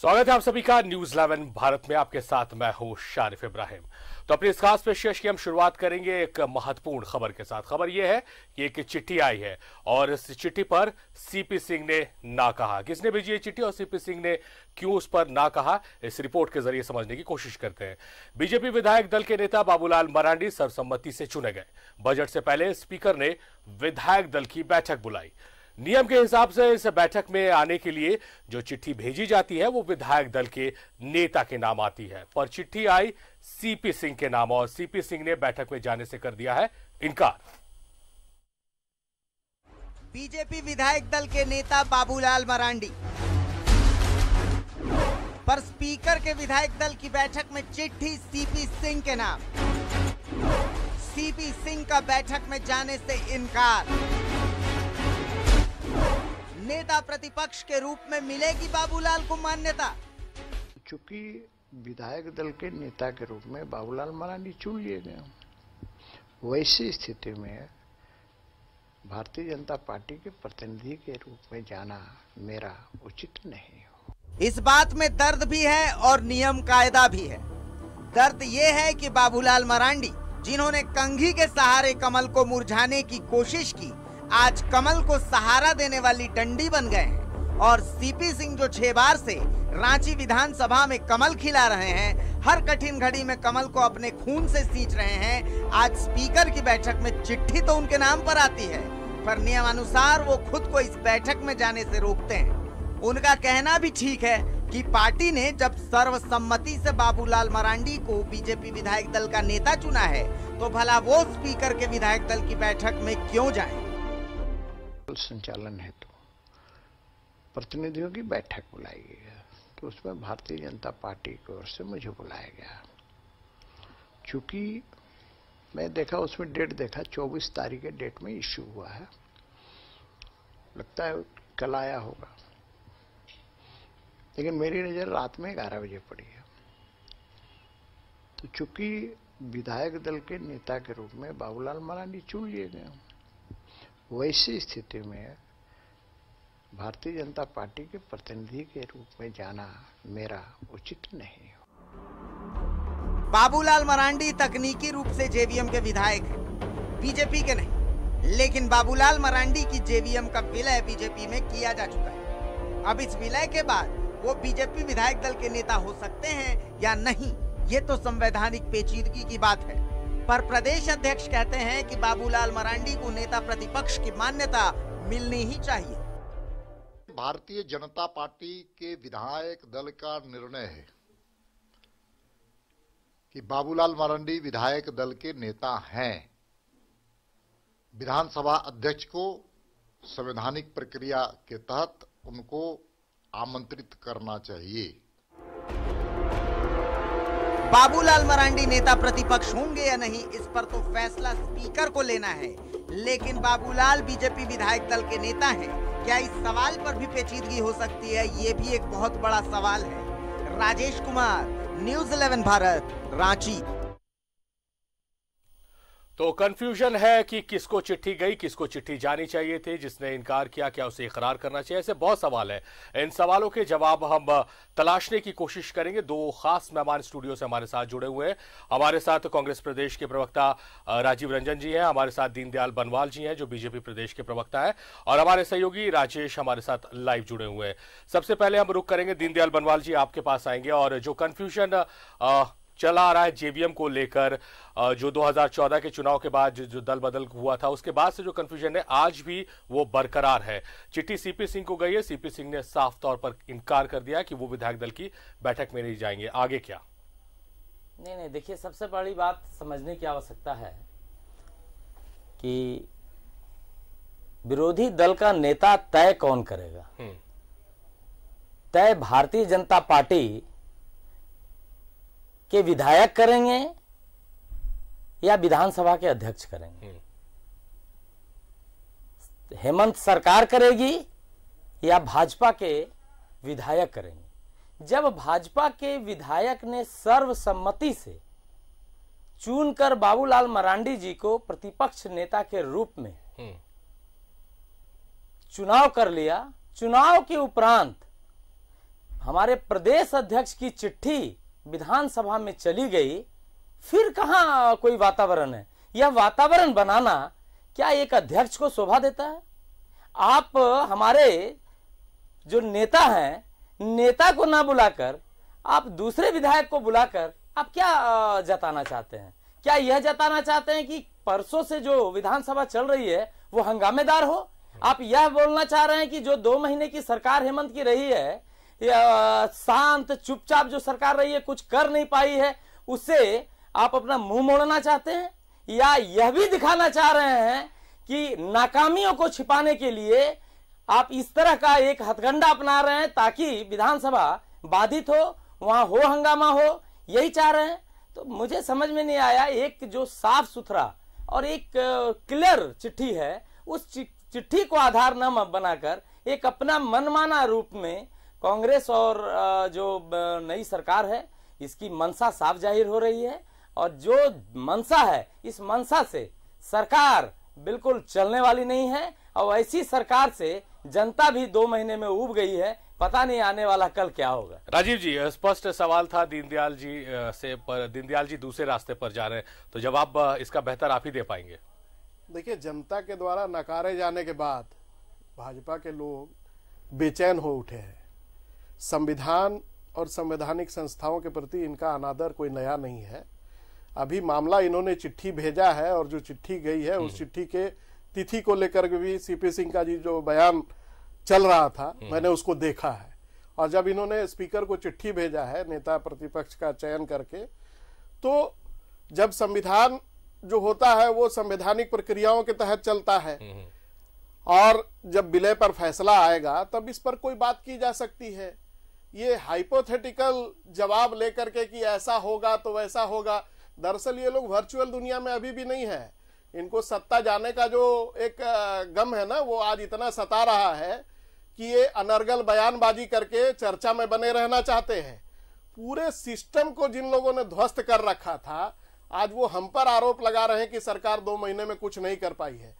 स्वागत है आप सभी का न्यूज़ 11 भारत में। आपके साथ मैं हूँ शारिफ इब्राहिम। तो अपनी इस खास पेशकश की हम शुरुआत करेंगे एक महत्वपूर्ण खबर के साथ। खबर यह है कि एक चिट्ठी आई है और इस चिट्ठी पर सीपी सिंह ने ना कहा। किसने भेजी ये चिट्ठी और सीपी सिंह ने क्यों उस पर ना कहा? इस रिपोर्ट के ज़रिए समझने की कोशिश करते हैं। बीजेपी विधायक दल के नेता बाबूलाल मरांडी सर्वसम्मति से चुने गए। बजट से पहले स्पीकर ने विधायक दल की बैठक बुलाई। नियम के हिसाब से इस बैठक में आने के लिए जो चिट्ठी भेजी जाती है, वो विधायक दल के नेता के नाम आती है। पर चिट्ठी आई सीपी सिंह के नाम और सीपी सिंह ने बैठक में जाने से कर दिया है इनकार। बीजेपी विधायक दल के नेता बाबूलाल मरांडी। पर स्पीकर के विधायक दल की बैठक में चिट्ठी सीपी सिंह के नाम। सीपी सिंह का बैठक में जाने से इनकार। नेता प्रतिपक्ष के रूप में मिलेगी बाबूलाल को मान्यता। चूँकि विधायक दल के नेता के रूप में बाबूलाल मरांडी चुन लिए गए वैसी स्थिति में भारतीय जनता पार्टी के प्रतिनिधि के रूप में जाना मेरा उचित नहीं हो। इस बात में दर्द भी है और नियम कायदा भी है। दर्द ये है कि बाबूलाल मरांडी जिन्होंने कंघी के सहारे कमल को मुरझाने की कोशिश की आज कमल को सहारा देने वाली डंडी बन गए हैं और सीपी सिंह जो छह बार से रांची विधानसभा में कमल खिला रहे हैं, हर कठिन घड़ी में कमल को अपने खून से सींच रहे हैं आज स्पीकर की बैठक में चिट्ठी तो उनके नाम पर आती है, पर नियमानुसार वो खुद को इस बैठक में जाने से रोकते हैं उनका कहना भी ठीक है कि पार्टी ने जब सर्वसम्मति से बाबूलाल मरांडी को बीजेपी विधायक दल का नेता चुना है तो भला वो स्पीकर के विधायक दल की बैठक में क्यों जाएँ? संचालन हेतु। प्रतिनिधियों की बैठक बुलाई गई है तो उसमें भारतीय जनता पार्टी की ओर से मुझे बुलाया गया। चूँकि मैं देखा, उसमें डेट देखा 24 तारीख के डेट में इश्यू हुआ है। लगता है कल आया होगा। लेकिन मेरी नज़र रात में ग्यारह बजे पड़ी है। तो चूँकि विधायक दल के नेता के रूप में बाबूलाल मरांडी चुन लिए गए। वैसी स्थिति में भारतीय जनता पार्टी के प्रतिनिधि के रूप में जाना मेरा उचित नहीं बाबूलाल मरांडी तकनीकी रूप से जेवीएम के विधायक हैं। बीजेपी के नहीं, लेकिन बाबूलाल मरांडी की जेवीएम का विलय बीजेपी में किया जा चुका है। अब इस विलय के बाद वो बीजेपी विधायक दल के नेता हो सकते हैं या नहीं, ये तो संवैधानिक पेचीदगी की बात है। पर प्रदेश अध्यक्ष कहते हैं कि बाबूलाल मरांडी को नेता प्रतिपक्ष की मान्यता मिलनी ही चाहिए। भारतीय जनता पार्टी के विधायक दल का निर्णय है कि बाबूलाल मरांडी विधायक दल के नेता हैं। विधानसभा अध्यक्ष को संवैधानिक प्रक्रिया के तहत उनको आमंत्रित करना चाहिए। बाबूलाल मरांडी नेता प्रतिपक्ष होंगे या नहीं, इस पर तो फैसला स्पीकर को लेना है। लेकिन बाबूलाल बीजेपी विधायक दल के नेता हैं। क्या इस सवाल पर भी पेचीदगी हो सकती है? ये भी एक बहुत बड़ा सवाल है। राजेश कुमार, न्यूज़ 11 भारत, रांची। तो कंफ्यूजन है कि किसको चिट्ठी गई, किसको चिट्ठी जानी चाहिए थी, जिसने इनकार किया, क्या उसे इकरार करना चाहिए, ऐसे बहुत सवाल है। इन सवालों के जवाब हम तलाशने की कोशिश करेंगे। दो खास मेहमान स्टूडियो से हमारे साथ जुड़े हुए हैं। हमारे साथ कांग्रेस प्रदेश के प्रवक्ता राजीव रंजन जी हैं। हमारे साथ दीनदयाल बनवाल जी हैं, जो बीजेपी प्रदेश के प्रवक्ता है। और हमारे सहयोगी राजेश हमारे साथ लाइव जुड़े हुए हैं। सबसे पहले हम रुख करेंगे। दीनदयाल बनवाल जी आपके पास आएँगे और जो कंफ्यूजन चला आ रहा है जेवीएम को लेकर। जो 2014 के चुनाव के बाद जो दल बदल हुआ था उसके बाद से जो कंफ्यूजन है आज भी वो बरकरार है। चिट्ठी सीपी सिंह को गई है। सीपी सिंह ने साफ़ तौर पर इनकार कर दिया कि वो विधायक दल की बैठक में नहीं जाएँगे। आगे क्या? नहीं नहीं देखिए सबसे बड़ी बात समझने की आवश्यकता है कि विरोधी दल का नेता तय कौन करेगा? हम्म। तय भारतीय जनता पार्टी के विधायक करेंगे या विधानसभा के अध्यक्ष करेंगे हम्म। हेमंत सरकार करेगी या भाजपा के विधायक करेंगे जब भाजपा के विधायक ने सर्वसम्मति से चुनकर बाबूलाल मरांडी जी को प्रतिपक्ष नेता के रूप में हम्म। चुनाव कर लिया चुनाव के उपरांत हमारे प्रदेश अध्यक्ष की चिट्ठी विधानसभा में चली गई, फिर कहा कोई वातावरण है? यह वातावरण बनाना क्या एक अध्यक्ष को शोभा देता है? आप हमारे जो नेता हैं, नेता को ना बुलाकर, आप दूसरे विधायक को बुलाकर आप क्या जताना चाहते हैं? क्या यह जताना चाहते हैं कि परसों से जो विधानसभा चल रही है, वो हंगामेदार हो? आप यह बोलना चाह रहे हैं कि जो दो महीने की सरकार हेमंत की रही है शांत, चुपचाप जो सरकार रही है, कुछ कर नहीं पाई है उससे आप अपना मुँह मोड़ना चाहते हैं? या यह भी दिखाना चाह रहे हैं कि नाकामियों को छिपाने के लिए आप इस तरह का एक हथगंडा अपना रहे हैं ताकि विधानसभा बाधित हो, वहाँ हो हंगामा हो, यही चाह रहे हैं? तो मुझे समझ में नहीं आया, एक जो साफ़ सुथरा और एक, क्लियर चिट्ठी है, उस चिट्ठी को आधार न बनाकर एक अपना मनमाना रूप में कांग्रेस और जो नई सरकार है इसकी मंशा साफ़ ज़ाहिर हो रही है और जो मंशा है इस मंशा से सरकार बिल्कुल चलने वाली नहीं है और ऐसी सरकार से जनता भी दो महीने में उब गई है पता नहीं आने वाला कल क्या होगा। राजीव जी स्पष्ट सवाल था दीनदयाल जी से पर दीनदयाल जी दूसरे रास्ते पर जा रहे हैं तो जवाब इसका बेहतर आप ही दे पाएँगे। देखिए जनता के द्वारा नकारे जाने के बाद भाजपा के लोग बेचैन हो उठे हैं। संविधान और संवैधानिक संस्थाओं के प्रति इनका अनादर कोई नया नहीं है। अभी मामला इन्होंने चिट्ठी भेजा है और जो चिट्ठी गई है उस चिट्ठी के तिथि को लेकर के भी सीपी सिंह का जी जो बयान चल रहा था मैंने उसको देखा है। और जब इन्होंने स्पीकर को चिट्ठी भेजा है नेता प्रतिपक्ष का चयन करके तो जब संविधान जो होता है वो संवैधानिक प्रक्रियाओं के तहत चलता है। और जब विलय पर फैसला आएगा तब इस पर कोई बात की जा सकती है। ये हाइपोथेटिकल जवाब लेकर के कि ऐसा होगा तो वैसा होगा। दरअसल ये लोग वर्चुअल दुनिया में अभी भी नहीं है। इनको सत्ता जाने का जो एक गम है ना, वो आज इतना सता रहा है कि ये अनर्गल बयानबाजी करके चर्चा में बने रहना चाहते हैं। पूरे सिस्टम को जिन लोगों ने ध्वस्त कर रखा था, आज वो हम पर आरोप लगा रहे हैं कि सरकार दो महीने में कुछ नहीं कर पाई है।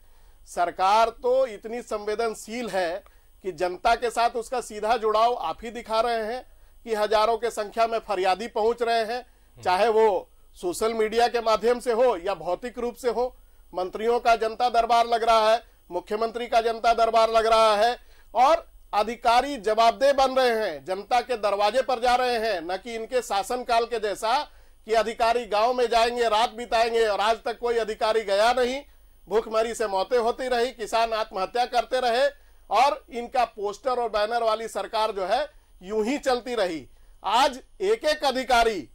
सरकार तो इतनी संवेदनशील है कि जनता के साथ उसका सीधा जुड़ाव आप ही दिखा रहे हैं कि हज़ारों के संख्या में फरियादी पहुँच रहे हैं, चाहे वो सोशल मीडिया के माध्यम से हो या भौतिक रूप से हो। मंत्रियों का जनता दरबार लग रहा है, मुख्यमंत्री का जनता दरबार लग रहा है और अधिकारी जवाबदेह बन रहे हैं। जनता के दरवाजे पर जा रहे हैं, न कि इनके शासन काल के जैसा कि अधिकारी गाँव में जाएँगे, रात बिताएँगे और आज तक कोई अधिकारी गया नहीं। भूखमरी से मौतें होती रही, किसान आत्महत्या करते रहे और इनका पोस्टर और बैनर वाली सरकार जो है, यूँ ही चलती रही। आज एक एक अधिकारी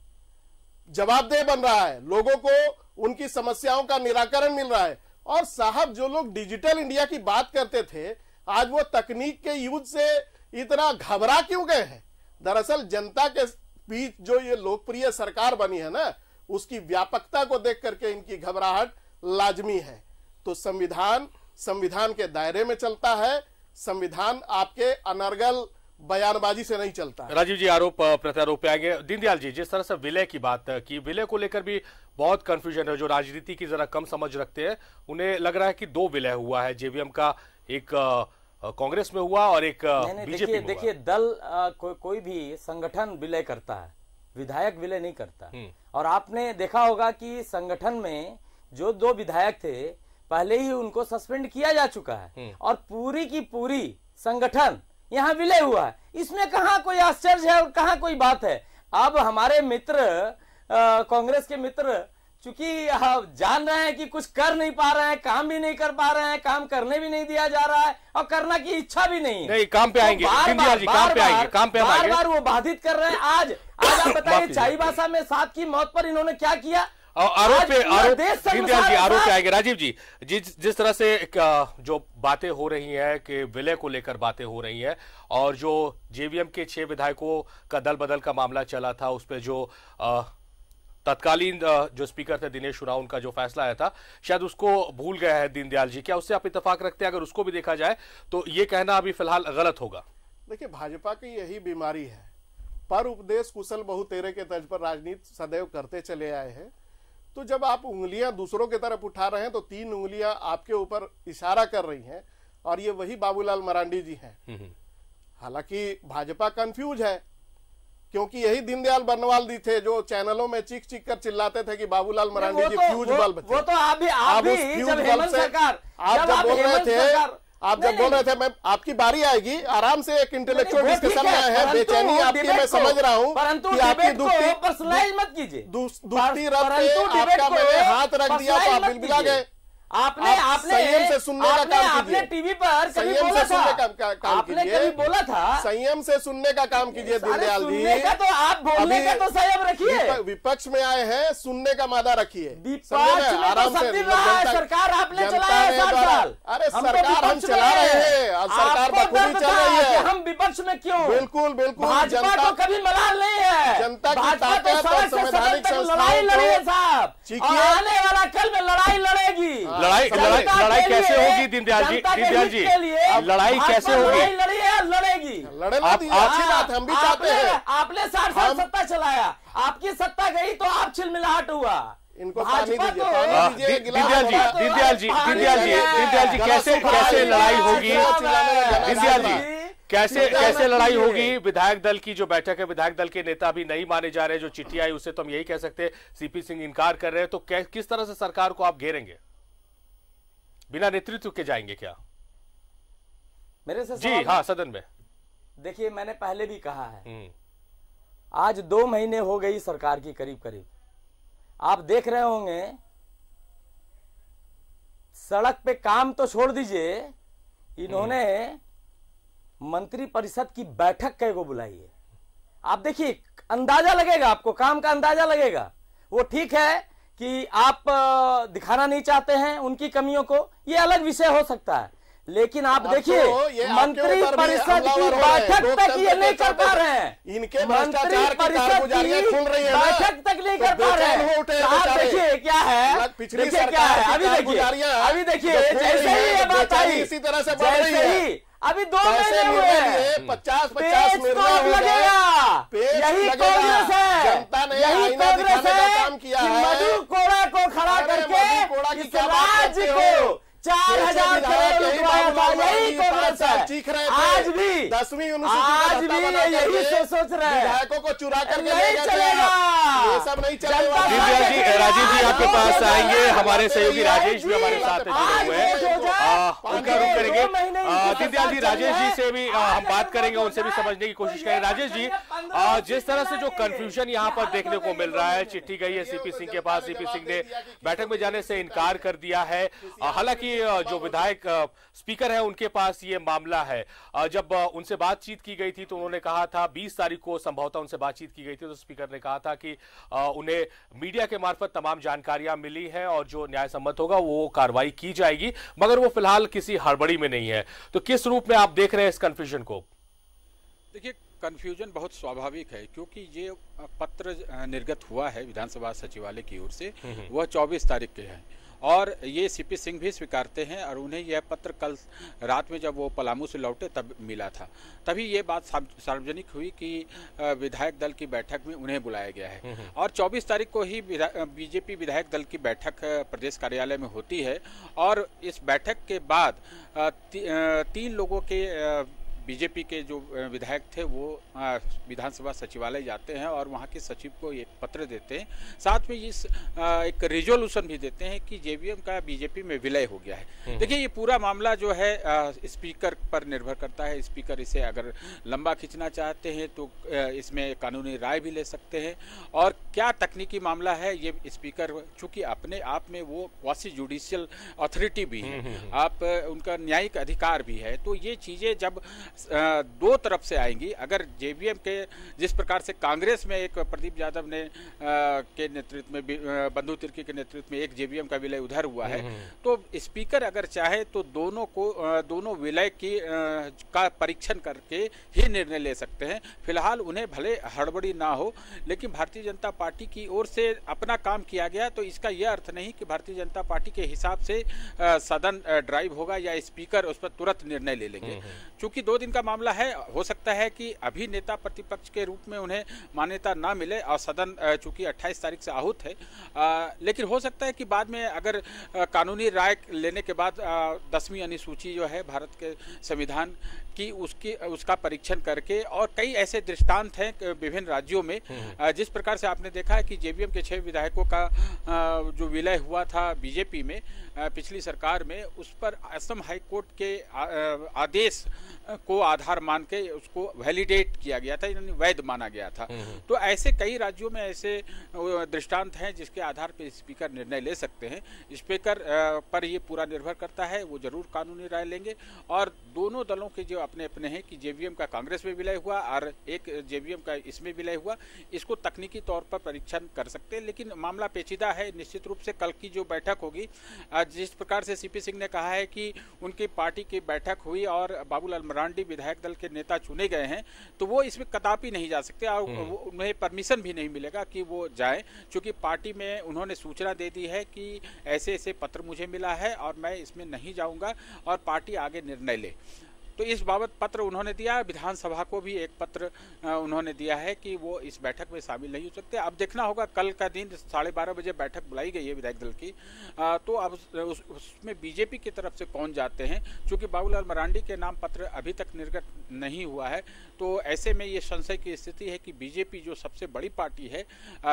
जवाबदेह बन रहा है। लोगों को उनकी समस्याओं का निराकरण मिल रहा है। और साहब, जो लोग डिजिटल इंडिया की बात करते थे, आज वो तकनीक के युद्ध से इतना घबरा क्यों गए हैं? दरअसल जनता के बीच जो ये लोकप्रिय सरकार बनी है ना, उसकी व्यापकता को देख करके इनकी घबराहट लाजमी है। तो संविधान संविधान के दायरे में चलता है। संविधान आपके अनर्गल बयानबाजी से नहीं चलता है। राजीव जी आरोप प्रत्यारोप पे आएँगे। दीनदयाल जी जिस तरह से विलय की बात की विलय को लेकर भी बहुत कंफ्यूजन है जो राजनीति की जरा कम समझ रखते हैं उन्हें लग रहा है कि दो विलय हुआ है। जेवीएम का एक कांग्रेस में हुआ और एक बीजेपी देखिए में देखिए दल अ, को, कोई भी संगठन विलय करता है विधायक विलय नहीं करता। हम्म। और आपने देखा होगा कि संगठन में जो दो विधायक थे पहले ही उनको सस्पेंड किया जा चुका है। हम्म। और पूरी की पूरी संगठन यहाँ विलय हुआ है। इसमें कहा कोई आश्चर्य है और कहा कोई बात है? अब हमारे मित्र कांग्रेस के मित्र चूँकि आप जान रहे हैं कि कुछ कर नहीं पा रहे हैं काम भी नहीं कर पा रहे हैं काम करने भी नहीं दिया जा रहा है और करना की इच्छा भी नहीं है। नहीं, काम पे तो आएँगे। बार बार- जी, बार काम पे बार- आएँगे, काम पे बार बार वो बाधित कर रहे हैं। आज आज आप बताइए कीजिए। चाईबासा में सात की मौत पर इन्होंने क्या किया? आरोप पे आरोप दीनदयाल जी आरोप पे आएँगे। राजीव जी जिस जिस तरह से एक, जो बातें हो रही हैं कि विलय को लेकर बातें हो रही हैं और जो जेवीएम के छह विधायकों का दल बदल का मामला चला था उस पर जो तत्कालीन जो स्पीकर थे दिनेश उरांव उनका जो फैसला आया था शायद उसको भूल गया है दीनदयाल जी। क्या उससे आप इतफाक रखते हैं? अगर उसको भी देखा जाए तो ये कहना अभी फ़िलहाल गलत होगा। देखिए भाजपा की यही बीमारी है। पर उपदेश कुशल बहुतेरे के तर्ज पर राजनीति सदैव करते चले आए हैं। तो जब आप उंगलियाँ दूसरों की तरफ़ उठा रहे हैं तो तीन उंगलियाँ आपके ऊपर इशारा कर रही हैं और ये वही बाबूलाल मरांडी जी हैं। हालाँकि भाजपा कंफ्यूज है क्योंकि यही दीनदयाल बनवाल जी थे जो चैनलों में चीख चीख कर चिल्लाते थे कि बाबूलाल मरांडी जी तो- फ्यूज वो- बल्ब वो तो आप भी आप आप भी फ्यूज जब हेमंत से सरकार आप जब बोल रहे थे आप जब बोल रहे थे मैं आपकी बारी आएगी। आराम से एक इंटेलेक्चुअल डिस्कशन में है, बेचैनी आपकी मैं समझ रहा हूँ परंतु कि आपकी दुखी पर्सनलाइज मत कीजिए। दुस- दुखती रथ पे आपका मैंने हाथ रख दिया तो आप बिल गए। आपने आप आपने संयम से सुनने का काम आपने टीवी पर कभी संयम बोला से सुनने का था। का- काम आपने कभी बोला था। संयम से सुनने का काम कीजिए दीनदयाल जी। सुनने का तो आप बोलने का तो संयम रखिए। विपक्ष में आए हैं सुनने का मादा रखिए। तो आराम से है, सरकार आपने चलाया है साल। अरे तो सरकार हम चला रहे हैं। सरकार बखूबी चल रही है। हम विपक्ष में क्यों? बिल्कुल बिल्कुल। जनता को कभी मलाल नहीं है। जनता की तो ताकत और संवैधानिक लड़ाई लड़ी साहब। और आने वाला कल में लड़ाई लड़ेगी। लड़ाई लड़ाई लड़ाई कैसे होगी दीनदयाल जी? दीनदयाल जी लड़ाई कैसे होगी? लड़ाई लड़ी है और लड़ेगी। आप- अच्छी बात हम भी चाहते आपने- हैं। आपने साठ साल सत्ता चलाया। आपकी सत्ता गई तो आप छिलमिलाहट हुआ। इनको पानी दीजिए, तो- गिलास दीनदयाल जी दीनदयाल जी दीनदयाल जी दीनदयाल जी कैसे कैसे लड़ाई होगी? दीनदयाल जी कैसे कैसे लड़ाई होगी? विधायक दल की जो बैठक है विधायक दल के नेता भी नहीं माने जा रहे जो चिट्ठी आई उसे तो हम यही कह सकते हैं सीपी सिंह इनकार कर रहे हैं। तो किस तरह से सरकार को आप घेरेंगे? बिना नेतृत्व के जाएँगे क्या? मेरे से जी हाँ सदन में। देखिए मैंने पहले भी कहा है। हम्म, आज दो महीने हो गई सरकार की करीब करीब आप देख रहे होंगे सड़क पे काम तो छोड़ दीजिए इन्होंने मंत्री परिषद की बैठक कई को बुलाई है। आप देखिए अंदाज़ा लगेगा आपको काम का अंदाज़ा लगेगा। वो ठीक है कि आप दिखाना नहीं चाहते हैं उनकी कमियों को ये अलग विषय हो सकता है। लेकिन आप देखिए तो मंत्री परिषद की। बैठक तक ये नहीं कर पा रहे हैं। इनके मंत्री परिषद की। बैठक तक नहीं तो कर पा रहे हो। तो आप देखिए क्या है। देखिए क्या है। अभी देखिए अभी देखिए जैसे ही ये बात आई इसी तरह से जैसे है। अभी दो महीने हुए हैं। पचास पचास लगेगा। यही कांग्रेस है। यही कांग्रेस है। काम किया कि है। मधु कोड़ा को खड़ा करके कोड़ा की इस राज्य को चार हज़ार करोड़ यही लुटवाया यही कांग्रेस है। चीख रहे आज भी दसवीं आज भी यही सोच रहे हैं। विधायकों को चुरा कर नहीं चलेगा। ये सब नहीं चलने जनता वाला दीनदयाल जी देखेगा। राजीव जी आपके पास आएँगे। हमारे सहयोगी राजेश भी हमारे साथ जुड़े हुए हैं। हो। उनका रुख करेंगे। इनकी दीनदयाल जी राजेश जी से भी हम बात करेंगे उनसे भी समझने की कोशिश करें। राजेश जी जिस तरह से जो कंफ्यूजन यहाँ पर देखने को मिल रहा है चिट्ठी गई है सीपी सिंह के पास सीपी सिंह ने बैठक में जाने से इनकार कर दिया है। हालाँकि जो विधायक स्पीकर है उनके पास ये मामला है। जब उनसे बातचीत की गई थी तो उन्होंने कहा था 20 तारीख को संभवतः उनसे बातचीत की गई थी तो स्पीकर ने कहा था कि उन्हें मीडिया के मार्फत तमाम जानकारियाँ मिली है और जो न्याय सम्मत होगा वो कार्रवाई की जाएगी। मगर वो फ़िलहाल किसी हड़बड़ी में नहीं है। तो किस रूप में आप देख रहे हैं इस कंफ्यूजन को? देखिए कन्फ्यूज़न बहुत स्वाभाविक है क्योंकि ये पत्र निर्गत हुआ है विधानसभा सचिवालय की ओर से। वह 24 तारीख के है। और ये सीपी सिंह भी स्वीकारते हैं और उन्हें यह पत्र कल रात में जब वो पलामू से लौटे तब मिला था। तभी ये बात सार्वजनिक हुई कि विधायक दल की बैठक में उन्हें बुलाया गया है। और 24 तारीख को ही बीजेपी विधायक दल की बैठक प्रदेश कार्यालय में होती है। और इस बैठक के बाद ती, तीन लोगों के बीजेपी के जो विधायक थे वो विधानसभा सचिवालय जाते हैं और वहाँ के सचिव को एक पत्र देते हैं। साथ में इस एक रिजोल्यूशन भी देते हैं कि जेवीएम का बीजेपी में विलय हो गया है। देखिए ये पूरा मामला जो है स्पीकर पर निर्भर करता है। स्पीकर इसे अगर लंबा खींचना चाहते हैं तो इसमें कानूनी राय भी ले सकते हैं। और क्या तकनीकी मामला है ये स्पीकर चूँकि अपने आप में वो क्वासी जुडिशियल अथॉरिटी भी है। आप उनका न्यायिक अधिकार भी है। तो ये चीज़ें जब दो तरफ़ से आएँगी। अगर जेवीएम के जिस प्रकार से कांग्रेस में एक प्रदीप यादव ने के नेतृत्व में बंधु तिर्की के नेतृत्व में एक जेवीएम का विलय उधर हुआ है तो स्पीकर अगर चाहे तो दोनों को दोनों विलय की का परीक्षण करके ही निर्णय ले सकते हैं। फ़िलहाल उन्हें भले हड़बड़ी ना हो लेकिन भारतीय जनता पार्टी की ओर से अपना काम किया गया तो इसका यह अर्थ नहीं कि भारतीय जनता पार्टी के हिसाब से सदन ड्राइव होगा या स्पीकर उस पर तुरंत निर्णय ले लेंगे। चूँकि दो दिन का मामला है। हो सकता है कि अभी नेता प्रतिपक्ष के रूप में उन्हें मान्यता ना मिले। और सदन चूँकि 28 तारीख से आहूत है आ, लेकिन हो सकता है कि बाद में अगर कानूनी राय लेने के बाद दसवीं अनुसूची जो है भारत के संविधान कि उसकी उसका परीक्षण करके और कई ऐसे दृष्टांत हैं विभिन्न राज्यों में। जिस प्रकार से आपने देखा है कि जेवीएम के छह विधायकों का जो विलय हुआ था बीजेपी में पिछली सरकार में उस पर असम हाई कोर्ट के आदेश को आधार मान के उसको वैलिडेट किया गया था यानी वैध माना गया था। तो ऐसे कई राज्यों में ऐसे दृष्टांत हैं जिसके आधार पर स्पीकर निर्णय ले सकते हैं। स्पीकर पर ये पूरा निर्भर करता है वो ज़रूर कानूनी राय लेंगे और दोनों दलों के जो अपने अपने हैं कि जेवीएम का कांग्रेस में विलय हुआ और एक जेवीएम का इसमें विलय हुआ। इसको तकनीकी तौर पर परीक्षण कर सकते हैं लेकिन मामला पेचीदा है। निश्चित रूप से कल की जो बैठक होगी जिस प्रकार से सीपी सिंह ने कहा है कि उनकी पार्टी की बैठक हुई और बाबूलाल मरांडी विधायक दल के नेता चुने गए हैं तो वो इसमें कदापि नहीं जा सकते और उन्हें परमिशन भी नहीं मिलेगा कि वो जाए क्योंकि पार्टी में उन्होंने सूचना दे दी है कि ऐसे ऐसे पत्र मुझे मिला है और मैं इसमें नहीं जाऊँगा और पार्टी आगे निर्णय ले। तो इस बाबत पत्र उन्होंने दिया विधानसभा को भी एक पत्र उन्होंने दिया है कि वो इस बैठक में शामिल नहीं हो सकते। अब देखना होगा कल का दिन साढ़े बारह बजे बैठक बुलाई गई है विधायक दल की। तो अब उस, उस, उसमें बीजेपी की तरफ़ से कौन जाते हैं? क्योंकि बाबूलाल मरांडी के नाम पत्र अभी तक निर्गत नहीं हुआ है तो ऐसे में ये संशय की स्थिति है कि बीजेपी जो सबसे बड़ी पार्टी है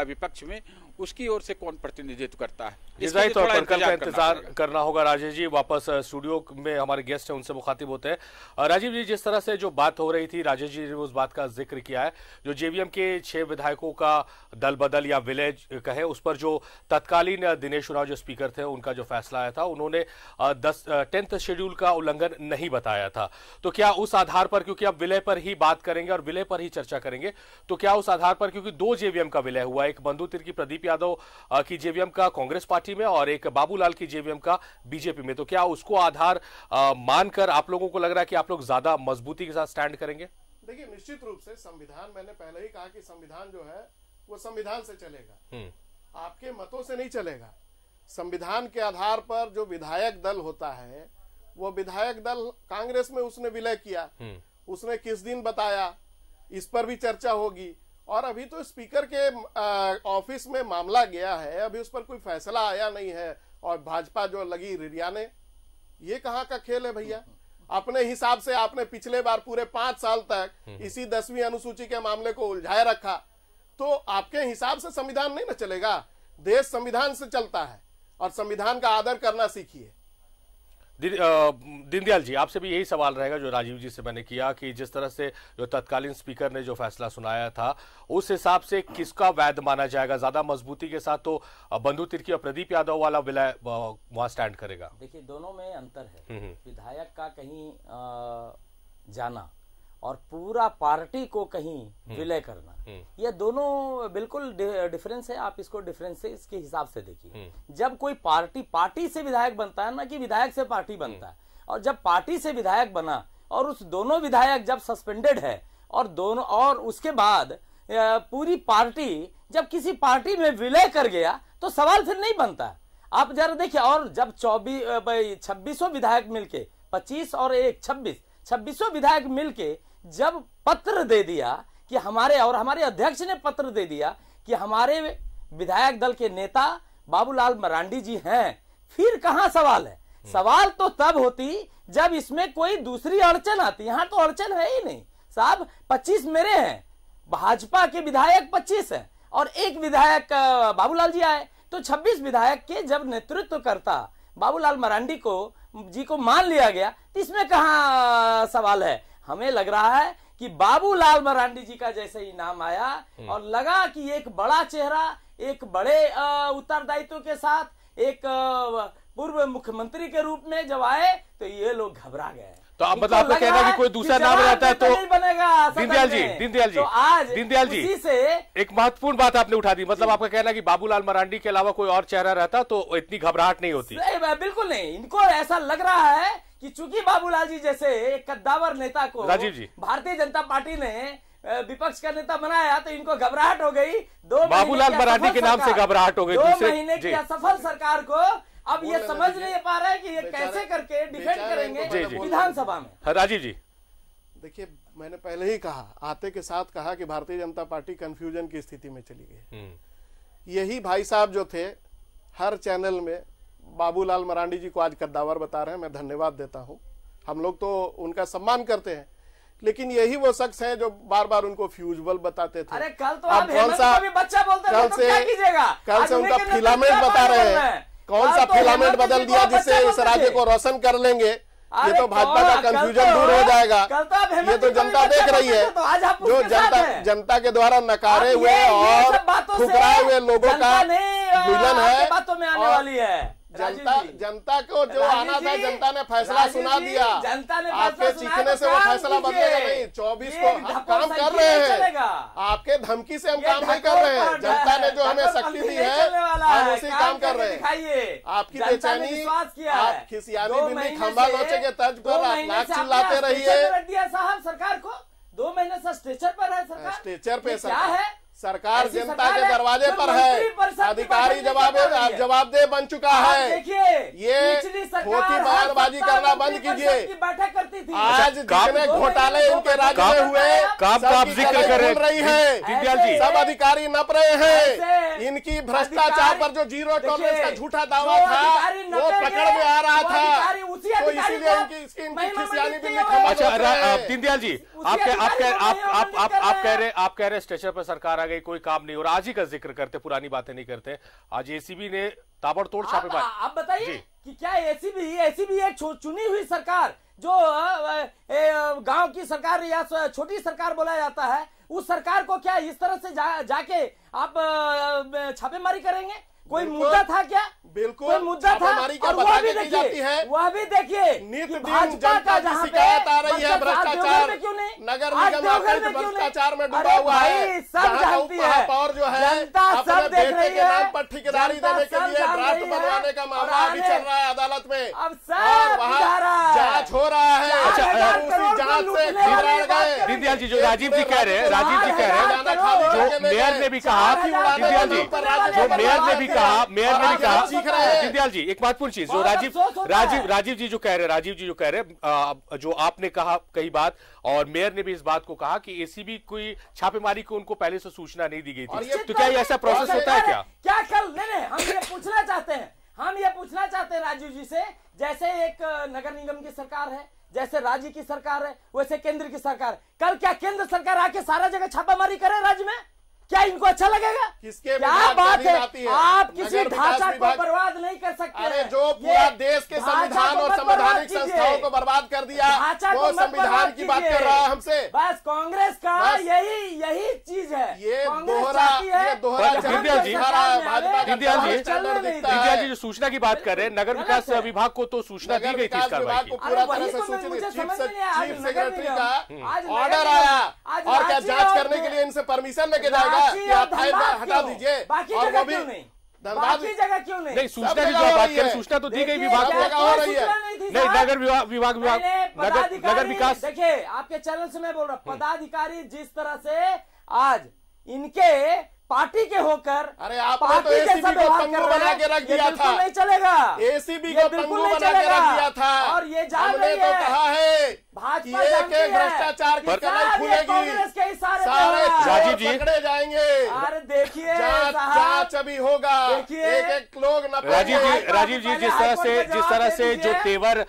विपक्ष में उसकी ओर से कौन प्रतिनिधित्व करता है? इसके तौर पर कल का इंतज़ार करना होगा राजेश जी। वापस स्टूडियो में हमारे गेस्ट हैं उनसे मुखातिब होते हैं। राजीव जी, जिस तरह से जो बात हो रही थी, राजेश जी ने उस बात का ज़िक्र किया है। जो जेवीएम के छह विधायकों का दल बदल या विलय कहे, उस पर जो तत्कालीन दिनेश उराव जो स्पीकर थे, उनका जो फैसला आया था, उन्होंने दस टेंथ शेड्यूल का उल्लंघन नहीं बताया था। तो क्या उस आधार पर, क्योंकि अब विलय पर ही बात करेंगे और विलय पर ही चर्चा करेंगे तो क्या उस आधार पर, क्योंकि दो जेवीएम का विलय हुआ, एक बंधु तिर्की प्रदीप यादव की जेवीएम का कांग्रेस पार्टी में और एक बाबूलाल की जेवीएम का बीजेपी में तो क्या उसको आधार मानकर आप लोगों को लग रहा है कि आप लोग ज़्यादा मजबूती के साथ स्टैंड करेंगे? देखिए निश्चित रूप से संविधान मैंने पहले ही कहा कि संविधान जो है वो संविधान से चलेगा। आपके मतों से नहीं चलेगा। संविधान के आधार पर जो विधायक दल होता है वो विधायक दल कांग्रेस में उसने विलय किया। उसने किस दिन बताया? इस पर भी चर्चा होगी। और अभी तो स्पीकर के ऑफ़िस में मामला गया है अभी उस पर कोई फैसला आया नहीं है। और भाजपा जो लगी रिरियाने ये कहाँ का खेल है भैया? अपने हिसाब से आपने पिछले बार पूरे पाँच साल तक इसी दसवीं अनुसूची के मामले को उलझाए रखा। तो आपके हिसाब से संविधान नहीं ना चलेगा। देश संविधान से चलता है और संविधान का आदर करना सीखिए। दीनदयाल जी आपसे भी यही सवाल रहेगा जो राजीव जी से मैंने किया कि जिस तरह से जो तत्कालीन स्पीकर ने जो फैसला सुनाया था उस हिसाब से किसका वैध माना जाएगा? ज़्यादा मजबूती के साथ तो बंधु तिर्की और प्रदीप यादव वाला विलय वहाँ स्टैंड करेगा। देखिए दोनों में अंतर है। विधायक का कहीं जाना और पूरा पार्टी को कहीं विलय करना। ये दोनों बिल्कुल डिफरेंस है आप इसको डिफरेंसेस के हिसाब से देखिए। जब कोई पार्टी पार्टी से विधायक बनता है ना कि विधायक से पार्टी बनता है और जब पार्टी से विधायक बना और उस दोनों विधायक जब सस्पेंडेड है और दोनों और उसके बाद पूरी पार्टी जब किसी पार्टी में विलय कर गया तो सवाल फिर नहीं बनता। आप जरा देखिए और जब चौबीस छब्बीसों विधायक मिलके पच्चीस और एक छब्बीस छब्बीसों विधायक मिलके जब पत्र दे दिया कि हमारे, और हमारे अध्यक्ष ने पत्र दे दिया कि हमारे विधायक दल के नेता बाबूलाल मरांडी जी हैं, फिर कहाँ सवाल है? सवाल तो तब होती जब इसमें कोई दूसरी अड़चन आती। यहाँ तो अड़चन है ही नहीं। साहब 25 मेरे हैं। भाजपा के विधायक 25 हैं। और एक विधायक बाबूलाल जी आए। तो 26 विधायक के जब नेतृत्व करता बाबूलाल मरांडी को, जी को मान लिया गया तो इसमें कहा सवाल है? हमें लग रहा है कि बाबूलाल मरांडी जी का जैसे ही नाम आया और लगा कि एक बड़ा चेहरा एक बड़े उत्तरदायित्व के साथ एक पूर्व मुख्यमंत्री के रूप में जब आए तो ये लोग घबरा गए। तो आप मतलब आपका कहना कि कोई दूसरा नाम रहता है तो नहीं बनेगा दीनदयाल जी दीनदयाल जी तो आज दीनदयाल जी से एक महत्वपूर्ण बात आपने उठा दी। मतलब आपका कहना कि बाबूलाल मरांडी के अलावा कोई और चेहरा रहता तो इतनी घबराहट नहीं होती। बिल्कुल नहीं। इनको ऐसा लग रहा है कि चूँकि बाबूलाल जी जैसे एक कद्दावर नेता को राजीव जी। भारतीय जनता पार्टी ने विपक्ष का नेता बनाया तो इनको घबराहट हो गई दो बाबूलाल असफल के नाम से घबराहट हो गई। दो महीने की असफल सरकार को अब ये समझ नहीं पा रहा है कि ये कैसे करके डिफेंड करेंगे। विधानसभा में हाँ, राजीव जी देखिए मैंने पहले ही कहा आते के साथ कहा कि भारतीय जनता पार्टी कंफ्यूजन की स्थिति में चली गई यही भाई साहब जो थे हर चैनल में बाबूलाल मरांडी जी को आज कद्दावर बता रहे हैं मैं धन्यवाद देता हूँ। हम लोग तो उनका सम्मान करते हैं। लेकिन यही वो शख्स हैं जो बार बार उनको फ्यूजबल बताते थे। अरे कल तो आप कौन सा भी बच्चा बोलते कल से कल से उनका फिलामेंट बता रहे हैं। कौन सा फिलामेंट बदल दिया जिससे इस राज्य को रोशन कर लेंगे? ये तो भाजपा का कंफ्यूजन दूर हो जाएगा। ये तो जनता देख रही है। जो जनता जनता के द्वारा नकारे हुए और ठुकराए हुए लोगों का विजन है। बातों में आने वाली है। जनता जनता को जो आना था जनता ने फैसला सुना दिया। जनता ने आपके चीखने से वो फैसला बदलेगा नहीं चौबीस को हम काम कर रहे हैं। आपके धमकी से हम काम नहीं कर रहे हैं। जनता ने जो हमें शक्ति दी है हम उसी काम कर रहे हैं। आपकी बेचैनी आप खिसियानी बिल्ली खंबा लोचे के तर्ज पर आप नाक चिल्लाते रहिए। सरकार को। दो महीने से स्ट्रेचर पर है सरकार। स्ट्रेचर पे क्या है? सरकार जनता के दरवाजे पर है। अधिकारी जवाब जवाबदेह बन चुका है। ये खोती बयानबाजी करना बंद कीजिए। आज जितने घोटाले इनके राज्य में हुए सब रही है। सब अधिकारी नप रहे हैं। इनकी भ्रष्टाचार पर जो ज़ीरो टॉलरेंस का झूठा दावा था वो पकड़ में आ रहा था। तो इसीलिए इनकी इसकी अच्छा दीनदयाल जी आप आप आप आप कह रहे आप कह रहे स्टेशन पर सरकार आ लगे कोई काम नहीं। और आज ही का ज़िक्र करते पुरानी बातें नहीं करते। आज एसीबी ने ताबड़तोड़ छापेमारी। आप बताइए कि क्या एसीबी एसीबी एक चुनी हुई सरकार जो गाँव की सरकार या छोटी सरकार बोला जाता है उस सरकार को क्या इस तरह से जा, जाके आप छापेमारी करेंगे? कोई मुद्दा था क्या? बिल्कुल। कोई मुद्दा था? और वह भी देखिए वह भी देखिए भाजपा का जहाँ पे आ रही है भ्रष्टाचार क्यों नहीं? नगर निगम में क्यों भ्रष्टाचार में डूबा हुआ है सब जानती है। और जो है अपने बेटे के नाम पर ठेकेदारी देने के लिए ड्राफ्ट बनवाने का मामला भी चल रहा है अदालत में। अब सब जाँच हो रहा है। अच्छा, जाँच जी जो राजीव जी कह रहे हैं राजीव जी कह रहे हैं। जो मेयर ने भी कहा दिव्याल जी जो मेयर ने भी कहा मेयर ने भी कहा दीनदयाल जी एक महत्वपूर्ण चीज़ जो राजीव राजीव राजीव जी जो कह रहे राजीव जी जो कह रहे जो आपने कहा कही बात और मेयर ने भी इस बात को कहा कि एसीबी कोई छापेमारी को उनको पहले से सूचना नहीं दी गई थी। तो क्या ऐसा तो प्रोसेस होता है क्या? क्या कल नहीं हम ये पूछना चाहते हैं हम ये पूछना चाहते हैं राजीव जी से जैसे एक नगर निगम की सरकार है जैसे राज्य की सरकार है वैसे केंद्र की सरकार कल क्या केंद्र सरकार आके सारा जगह छापामारी करे राज्य में? क्या इनको अच्छा लगेगा? किसके क्या बात है? है। आप किसी ढांचा को बर्बाद नहीं कर सकते अरे जो पूरा देश के संविधान और संवैधानिक संस्थाओं को बर्बाद कर दिया। वो संविधान की बात कर रहा है हमसे। बस कांग्रेस का यही यही चीज़ है। ये दोहरा दोहरा जी जो सूचना की बात कर रहे हैं नगर विकास विभाग को तो सूचना दी गई थी विभाग को। पूरा तरह से तो सूचित चीफ सेक्रेटरी का ऑर्डर आया। और क्या जाँच करने के लिए इनसे परमिशन लेके जाएगा बाकी जगह क्यों नहीं? बाकी जगह क्यों नहीं? सूचना की बात करें सूचना तो दी गई विभाग रही है। नहीं नगर विभाग विभाग विभाग नगर विकास देखिए आपके चैनल से मैं बोल रहा हूँ हम्म। पदाधिकारी जिस तरह से आज इनके पार्टी के होकर अरे आप तो पार्टी तो एसीबी को पंगु बना के रख दिया था। नहीं चलेगा। एसीबी को पंगु बना के रख दिया था। और ये जान रही तो है तो कहा है भाजपा के भ्रष्टाचार की कलाई खुलेगी। सारे राजीव जी। पकड़े जाएँगे। अरे देखिए जाँच अभी होगा। एक एक लोग राजीव जी राजीव जी जिस तरह से जिस तरह से जो तेवर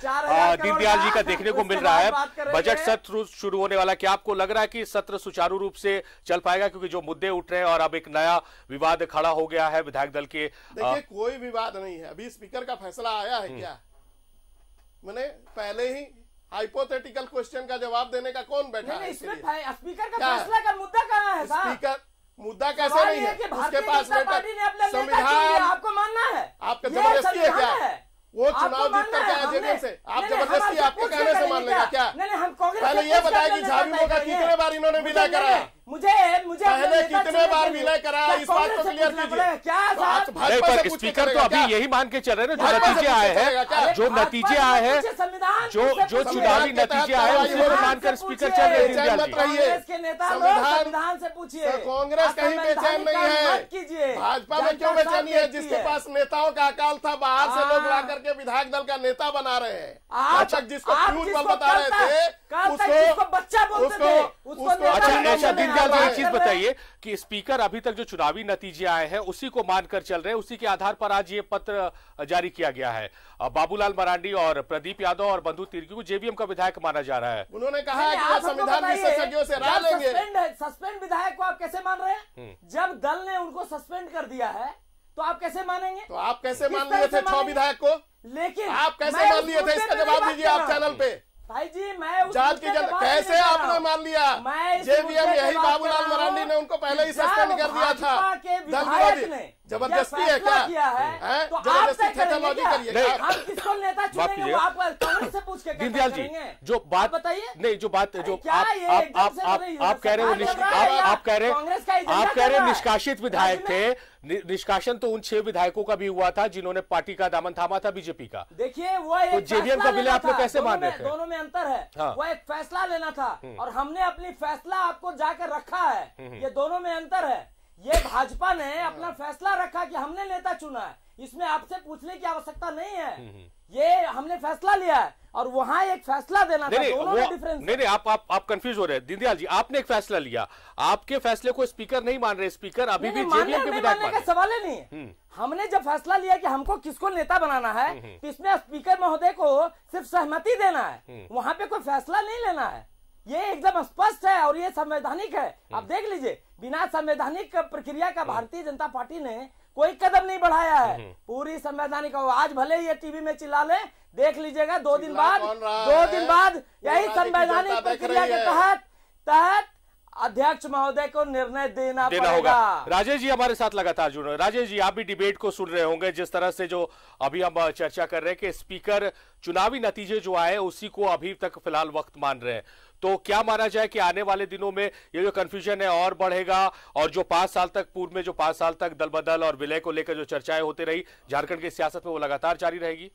दीनदयाल जी का देखने को मिल रहा है। बजट सत्र शुरू होने वाला क्या आपको लग रहा है कि सत्र सुचारू रूप से चल पाएगा? क्योंकि जो मुद्दे उठ रहे हैं और अब एक नया विवाद खड़ा हो गया है विधायक दल के। देखिए कोई विवाद नहीं है। अभी स्पीकर का फैसला आया है क्या? मैंने पहले ही हाइपोथेटिकल क्वेश्चन का जवाब देने का कौन बैठा है स्पीकर का फैसला का मुद्दा कहाँ है स्पीकर मुद्दा कैसे नहीं है? उसके पास संविधान आपको मानना है? आपका ज़बरदस्ती है क्या? वो चुनाव जीतता क्या आज से आप ज़बरदस्ती आपके कहने से मान लेगा क्या? पहले ये बताया कि झाबीमो का कितने बार इन्होंने विलय कराया मुझे मुझे पहले कितने बार विलय कराया इस बात को क्लियर कीजिए। क्या तो स्पीकर तो अभी यही मान के चल रहे ना जो नतीजे आए हैं। जो नतीजे आए हैं जो जो चुनावी नतीजे आए उसे मानकर स्पीकर चल रहे हैं संविधान से पूछिए तो कांग्रेस कहीं बेचैन नहीं है भाजपा में क्यों बेचैनी है जिसके पास नेताओं का अकाल था विधायक दल का नेता बना रहे हैं। तक जिसको आप फ्यूज बल बता रहे थे जिसको बच्चा बोलते थे, उसको अच्छा अच्छा दीनदयाल जी एक चीज़ बताइए कि स्पीकर अभी तक जो चुनावी नतीजे आए हैं उसी को मानकर चल रहे हैं उसी के आधार पर आज ये पत्र जारी किया गया है। बाबूलाल मरांडी और प्रदीप यादव और बंधु तिर्की को जेवीएम का विधायक माना जा रहा है। उन्होंने कहा है कि वो संविधान विशेषज्ञों से राय लेंगे। सस्पेंड विधायक को आप कैसे मान रहे हम्म। हैं जब दल ने उनको सस्पेंड कर दिया है तो आप कैसे मानेंगे? तो आप कैसे मान लिए थे छह विधायक को? लेकिन आप कैसे मान लिए थे? इसका जवाब दीजिए आप चैनल पे। भाई जी मैं उस जाँच की जनता कैसे आपने मान लिया? मैं इस जेवीएम यही बाबूलाल मरांडी ने उनको पहले ही सस्पेंड कर दिया था। ज़बरदस्ती है क्या? है? तो ज़बरदस्ती? करिए। हम किसको नेता चुनेंगे आप कांग्रेस से पूछ के दीनदयाल जी जो बात बताइए। नहीं जो बात जो आप आप आप आप कह रहे हो आप कह रहे आप कह रहे निष्कासित विधायक थे। निष्कासन तो उन छह विधायकों का भी हुआ था जिन्होंने पार्टी का दामन थामा था बीजेपी का। देखिए वो एक तो जेवीएम फैसला का विलय लेना आप लोग कैसे मान रहे थे? दोनों में अंतर है। हाँ। वो एक फैसला लेना था और हमने अपनी फैसला आपको जाकर रखा है। ये दोनों में अंतर है। ये भाजपा ने अपना फैसला रखा की हमने नेता चुना है। इसमें आपसे पूछने की आवश्यकता नहीं है। ये हमने फैसला लिया है और वहाँ एक फैसला देना नहीं था नहीं दोनों में डिफरेंस नहीं नहीं आप आप आप कंफ्यूज हो रहे हैं। दीनदयाल जी आपने एक फैसला लिया। आपके फैसले को स्पीकर नहीं मान रहे स्पीकर अभी भी जेवीएम के विधायक मानने का सवाल ही नहीं है। हमने जब फैसला लिया कि हमको किसको नेता बनाना है तो इसमें स्पीकर महोदय को सिर्फ़ सहमति देना है। वहाँ पे कोई फैसला नहीं लेना है। ये एकदम स्पष्ट है और ये संवैधानिक है। आप देख लीजिए बिना संवैधानिक प्रक्रिया का भारतीय जनता पार्टी ने कोई कदम नहीं बढ़ाया है। पूरी संवैधानिक आज भले ही ये टीवी में चिल्ला ले देख लीजिएगा दो दिन बाद दो दिन बाद यही संवैधानिक प्रक्रिया के तहत तहत अध्यक्ष महोदय को निर्णय देना देना होगा। राजेश जी हमारे साथ लगातार जुड़ रहे हैं। राजेश जी आप भी डिबेट को सुन रहे होंगे। जिस तरह से जो अभी हम चर्चा कर रहे हैं कि स्पीकर चुनावी नतीजे जो आए उसी को अभी तक फ़िलहाल वक्त मान रहे हैं। तो क्या माना जाए कि आने वाले दिनों में ये जो कन्फ्यूज़न है और बढ़ेगा? और जो पाँच साल तक पूर्व में जो पाँच साल तक दल बदल और विलय को लेकर जो चर्चाएँ होती रही झारखंड की सियासत में वो लगातार जारी रहेगी?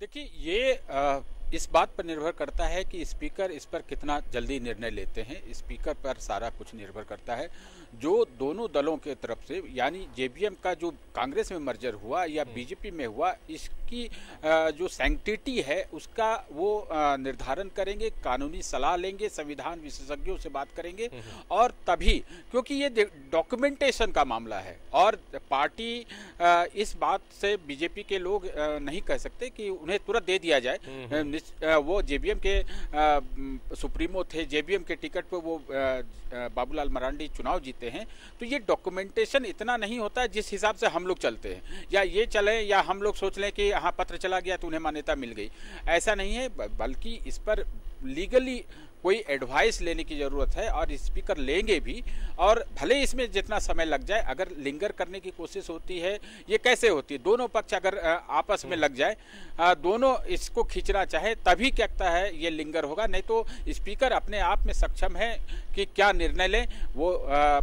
देखिए ये अ, इस बात पर निर्भर करता है कि स्पीकर इस पर कितना जल्दी निर्णय लेते हैं। स्पीकर पर सारा कुछ निर्भर करता है। जो दोनों दलों के तरफ़ से यानी जेबीएम का जो कांग्रेस में मर्जर हुआ या बीजेपी में हुआ इसकी जो सैंक्टिटी है उसका वो निर्धारण करेंगे कानूनी सलाह लेंगे संविधान विशेषज्ञों से बात करेंगे और तभी क्योंकि ये डॉक्यूमेंटेशन का मामला है और पार्टी इस बात से बीजेपी के लोग नहीं कह सकते कि उन्हें तुरंत दे दिया जाए। अ, वो जेबीएम के सुप्रीमो थे जेबीएम के टिकट पर वो बाबूलाल मरांडी चुनाव जीते हैं तो ये डॉक्यूमेंटेशन इतना नहीं होता जिस हिसाब से हम लोग चलते हैं। या ये चलें या हम लोग सोच लें कि हाँ पत्र चला गया तो उन्हें मान्यता मिल गई। ऐसा नहीं है बल्कि इस पर लीगली कोई एडवाइस लेने की ज़रूरत है और स्पीकर लेंगे भी और भले इसमें जितना समय लग जाए, अगर लिंगर करने की कोशिश होती है, ये कैसे होती है? दोनों पक्ष अगर आपस में लग जाए दोनों इसको खींचना चाहे, तभी कहता है ये लिंगर होगा? नहीं तो स्पीकर अपने आप में सक्षम है कि क्या निर्णय लें। वो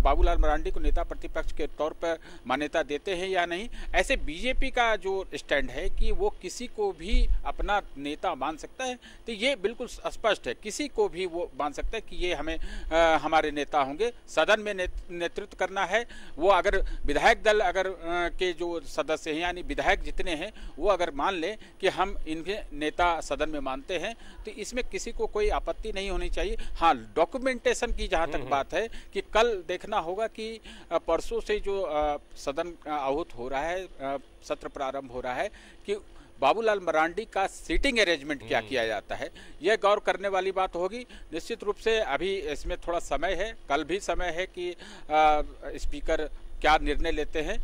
बाबूलाल मरांडी को नेता प्रतिपक्ष के तौर पर मान्यता देते हैं या नहीं? ऐसे बीजेपी का जो स्टैंड है कि वो किसी को भी अपना नेता मान सकता है तो ये बिल्कुल स्पष्ट है। किसी को भी वो मान सकता है कि ये हमें अ, हमारे नेता होंगे। सदन में ने, नेतृत्व करना है। वो अगर विधायक दल अगर अ, के जो सदस्य हैं यानी विधायक जितने हैं वो अगर मान लें कि हम इनके नेता सदन में मानते हैं तो इसमें किसी को कोई आपत्ति नहीं होनी चाहिए। हाँ डॉक्यूमेंटेशन की जहाँ तक बात है कि कल देखना होगा कि परसों से जो सदन आहूत हो रहा है सत्र प्रारंभ हो रहा है कि बाबूलाल मरांडी का सीटिंग अरेंजमेंट क्या किया जाता है यह गौर करने वाली बात होगी। निश्चित रूप से अभी इसमें थोड़ा समय है कल भी समय है कि स्पीकर क्या निर्णय लेते हैं।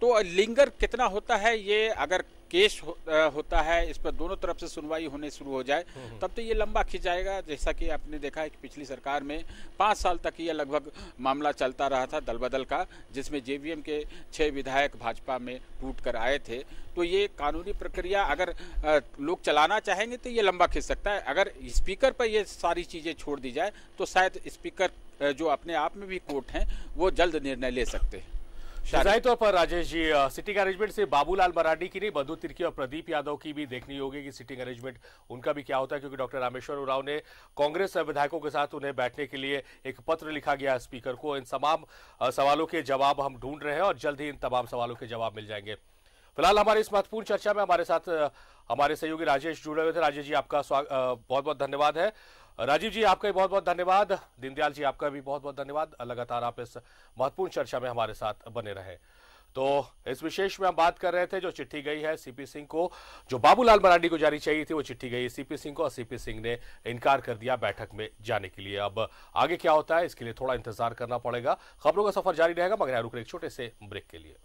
तो लिंगर कितना होता है ये अगर केस हो, अ, होता है इस पर दोनों तरफ़ से सुनवाई होने शुरू हो जाए तब तो ये लंबा खिंच जाएगा जैसा कि आपने देखा है कि पिछली सरकार में पाँच साल तक ये लगभग मामला चलता रहा था दल बदल का जिसमें जेवीएम के छः विधायक भाजपा में टूट कर आए थे। तो ये कानूनी प्रक्रिया अगर लोग चलाना चाहेंगे तो ये लंबा खिंच सकता है। अगर स्पीकर पर ये सारी चीज़ें छोड़ दी जाए तो शायद स्पीकर जो अपने आप में भी कोर्ट हैं वो जल्द निर्णय ले सकते हैं। ज़ाहिर तौर पर राजेश जी सिटिंग अरेंजमेंट से बाबूलाल मरांडी की नहीं, बंधु तिर्की और प्रदीप यादव की भी देखनी होगी कि सिटिंग अरेंजमेंट उनका भी क्या होता है, क्योंकि डॉक्टर रामेश्वर उराव ने कांग्रेस विधायकों के साथ उन्हें बैठने के लिए एक पत्र लिखा गया स्पीकर को। इन तमाम सवालों के जवाब हम ढूंढ रहे हैं और जल्द ही इन तमाम सवालों के जवाब मिल जाएँगे। फ़िलहाल हमारे इस महत्वपूर्ण चर्चा में हमारे साथ हमारे सहयोगी राजेश जुड़े हुए थे। राजेश जी, आपका बहुत बहुत धन्यवाद है। राजीव जी, आपका भी बहुत बहुत धन्यवाद। दीनदयाल जी, आपका भी बहुत बहुत धन्यवाद। लगातार आप इस महत्वपूर्ण चर्चा में हमारे साथ बने रहे। तो इस विशेष में हम बात कर रहे थे जो चिट्ठी गई है सीपी सिंह को, जो बाबूलाल मरांडी को जारी चाहिए थी, वो चिट्ठी गई सीपी सिंह को और सीपी सिंह ने इनकार कर दिया बैठक में जाने के लिए। अब आगे क्या होता है, इसके लिए थोड़ा इंतज़ार करना पड़ेगा। खबरों का सफ़र जारी रहेगा, मगर रुक एक छोटे से ब्रेक के लिए।